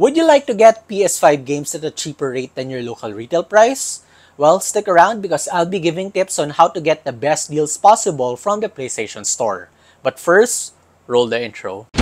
Would you like to get PS5 games at a cheaper rate than your local retail price? Well, stick around because I'll be giving tips on how to get the best deals possible from the PlayStation Store. But first, roll the intro.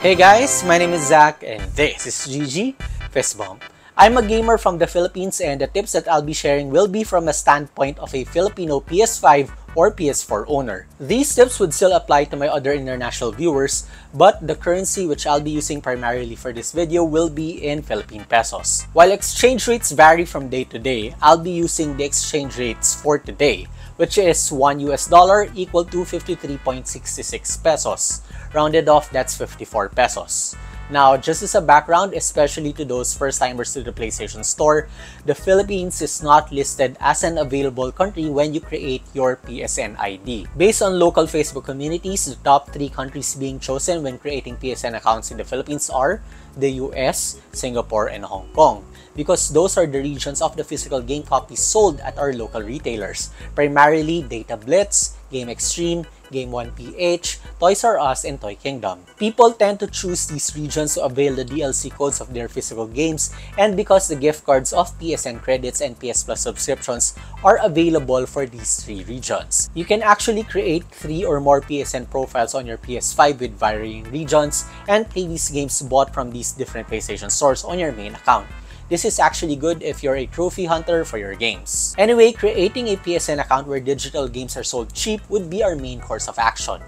Hey guys, my name is Zach and this is GG Fist Bump. I'm a gamer from the Philippines and the tips that I'll be sharing will be from a standpoint of a Filipino PS5 or PS4 owner. These tips would still apply to my other international viewers, but the currency which I'll be using primarily for this video will be in Philippine pesos. While exchange rates vary from day to day, I'll be using the exchange rates for today, which is 1 US dollar equal to 53.66 pesos. Rounded off, that's 54 pesos. Now, just as a background, especially to those first-timers to the PlayStation Store, the Philippines is not listed as an available country when you create your PSN ID. Based on local Facebook communities, the top three countries being chosen when creating PSN accounts in the Philippines are the US, Singapore, and Hong Kong because those are the regions of the physical game copies sold at our local retailers, primarily Data Blitz, Game Xtreme, Game 1 PH, Toys R Us, and Toy Kingdom. People tend to choose these regions to avail the DLC codes of their physical games and because the gift cards of PSN credits and PS Plus subscriptions are available for these three regions. You can actually create three or more PSN profiles on your PS5 with varying regions and play these games bought from these different PlayStation stores on your main account. This is actually good if you're a trophy hunter for your games. Anyway, creating a PSN account where digital games are sold cheap would be our main course of action.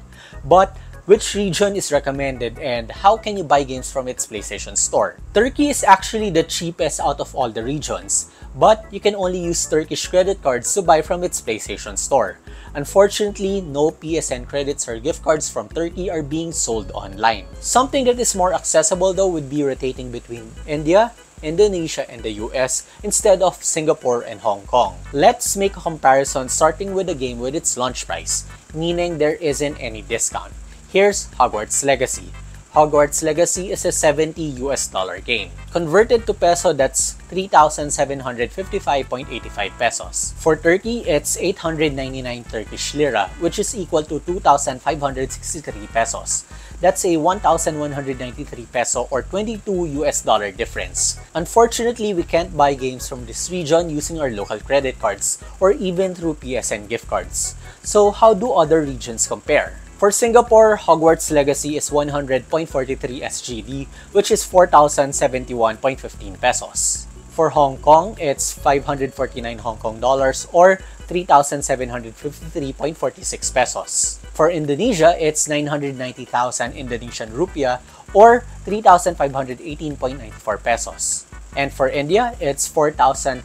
But which region is recommended and how can you buy games from its PlayStation Store? Turkey is actually the cheapest out of all the regions, but you can only use Turkish credit cards to buy from its PlayStation Store. Unfortunately, no PSN credits or gift cards from Turkey are being sold online. Something that is more accessible though would be rotating between India, Indonesia, and the US instead of Singapore and Hong Kong. Let's make a comparison starting with the game with its launch price, meaning there isn't any discount. Here's Hogwarts Legacy. Hogwarts Legacy is a 70 US dollar game. Converted to peso, that's 3,755.85 pesos. For Turkey, it's 899 Turkish lira, which is equal to 2,563 pesos. That's a 1,193 peso or 22 US dollar difference. Unfortunately, we can't buy games from this region using our local credit cards or even through PSN gift cards. So how do other regions compare? For Singapore, Hogwarts Legacy is 100.43 SGD, which is 4,071.15 pesos. For Hong Kong, it's 549 Hong Kong dollars or 3,753.46 pesos. For Indonesia, it's 990,000 Indonesian rupiah or 3,518.94 pesos. And for India, it's 4,399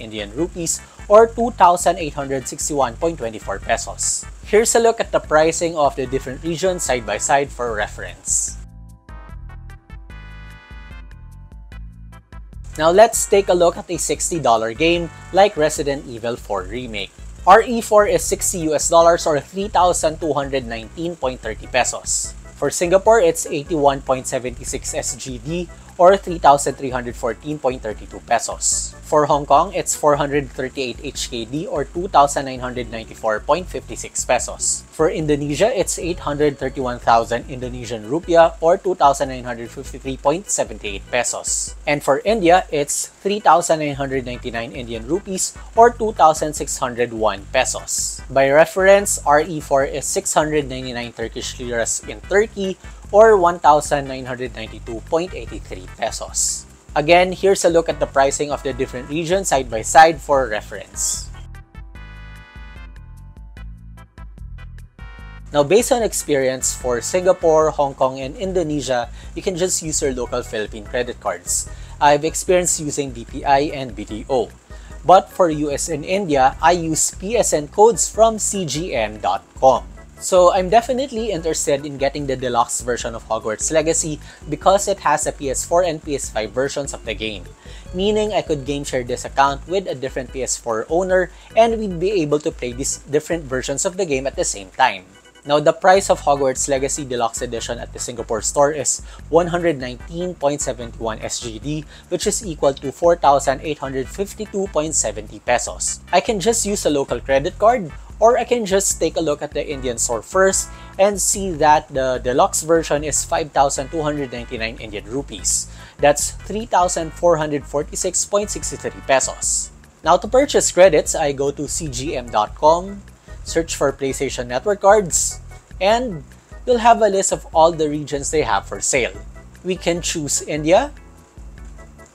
Indian rupees or 2,861.24 pesos. Here's a look at the pricing of the different regions side by side for reference. Now let's take a look at a $60 game like Resident Evil 4 Remake. RE4 is 60 US dollars or 3,219.30 pesos. For Singapore, it's 81.76 SGD or 3,314.32 pesos. For Hong Kong, it's 438 HKD or 2,994.56 pesos. For Indonesia, it's 831,000 Indonesian rupiah or 2,953.78 pesos. And for India, it's 3,999 Indian rupees or 2,601 pesos. By reference, RE4 is 699 Turkish liras in Turkey or 1,992.83 pesos. Again, here's a look at the pricing of the different regions side by side for reference. Now, based on experience for Singapore, Hong Kong, and Indonesia, you can just use your local Philippine credit cards. I've experienced using BPI and BDO. But for US and India, I use PSN codes from SEAGM.com. So I'm definitely interested in getting the deluxe version of Hogwarts Legacy because it has a PS4 and PS5 versions of the game. Meaning I could game share this account with a different PS4 owner and we'd be able to play these different versions of the game at the same time. Now, the price of Hogwarts Legacy Deluxe Edition at the Singapore store is 119.71 SGD, which is equal to 4,852.70 pesos. I can just use a local credit card or I can just take a look at the Indian store first and see that the deluxe version is 5,299 Indian rupees. That's 3,446.63 pesos. Now to purchase credits, I go to seagm.com, search for PlayStation Network cards, and you'll have a list of all the regions they have for sale. We can choose India,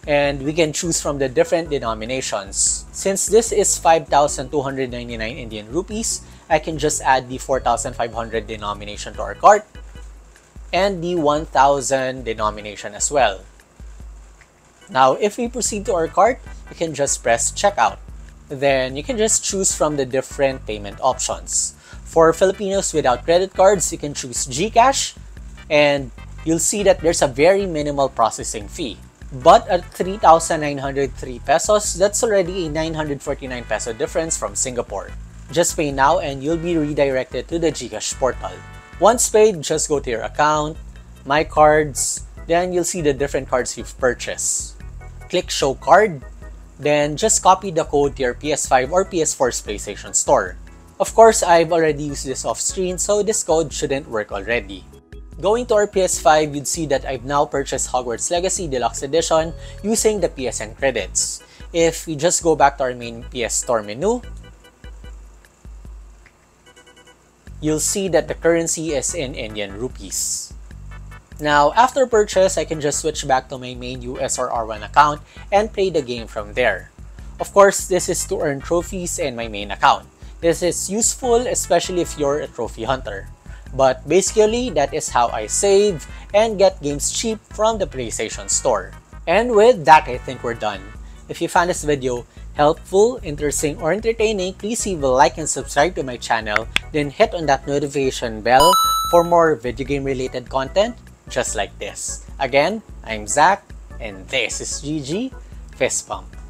and we can choose from the different denominations. Since this is 5,299 Indian rupees, I can just add the 4,500 denomination to our cart and the 1,000 denomination as well. Now, if we proceed to our cart, you can just press checkout. Then you can just choose from the different payment options. For Filipinos without credit cards, you can choose GCash and you'll see that there's a very minimal processing fee. But at 3,903 pesos, that's already a 949 peso difference from Singapore. Just pay now and you'll be redirected to the GCash portal. Once paid, just go to your account, My Cards, then you'll see the different cards you've purchased. Click Show Card, then just copy the code to your PS5 or PS4's PlayStation Store. Of course, I've already used this off screen, so this code shouldn't work already. Going to our PS5, you'd see that I've now purchased Hogwarts Legacy Deluxe Edition using the PSN credits. If we just go back to our main PS Store menu, you'll see that the currency is in Indian rupees. Now, after purchase, I can just switch back to my main US or R1 account and play the game from there. Of course, this is to earn trophies in my main account. This is useful especially if you're a trophy hunter. But basically, that is how I save and get games cheap from the PlayStation Store. And with that, I think we're done. If you found this video helpful, interesting, or entertaining, please leave a like and subscribe to my channel. Then hit on that notification bell for more video game related content just like this. Again, I'm Zach, and this is GG Fist Bump.